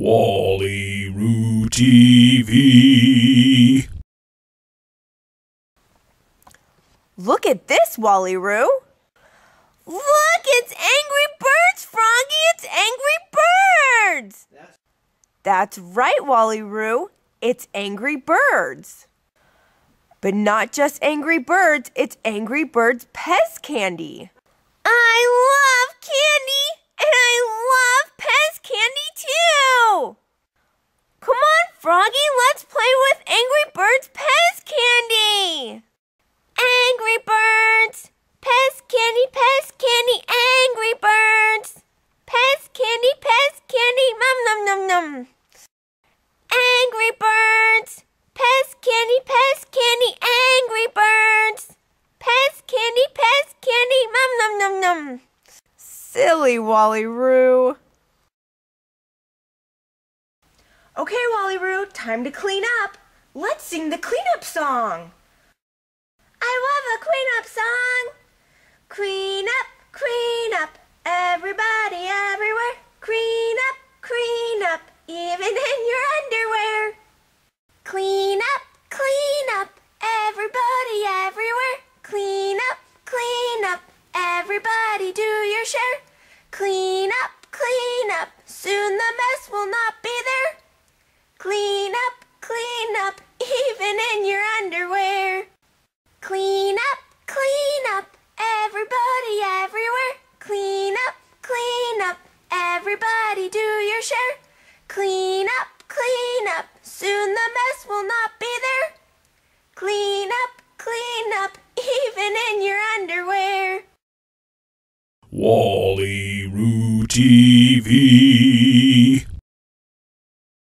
Wally Roo TV. Look at this, Wally Roo. Look, it's Angry Birds, Froggy. It's Angry Birds. That's right, Wally Roo. It's Angry Birds. But not just Angry Birds, it's Angry Birds Pez Candy. I love candy, and I love Pez Candy too. Come on, Froggy, let's play with Angry Birds Pez Candy. Angry Birds, Pez Candy, Pez Candy, Angry Birds. Pez Candy, Pez Candy, mum num num num. Angry Birds, Pez Candy, Pez Candy, Angry Birds. Pez Candy, Pez Candy, mum num num num. Silly Wally Roo. Okay, Wally Roo, time to clean up. Let's sing the cleanup song. I love a cleanup song. Clean up, clean up, everybody everywhere. Clean up, clean up, even in your underwear. Clean up, clean up, everybody everywhere. Clean up, clean up, everybody do your share. Clean up, clean up, soon the mess will not Clean up, clean up, soon the mess will not be there. Clean up, clean up, even in your underwear. Wally Roo TV.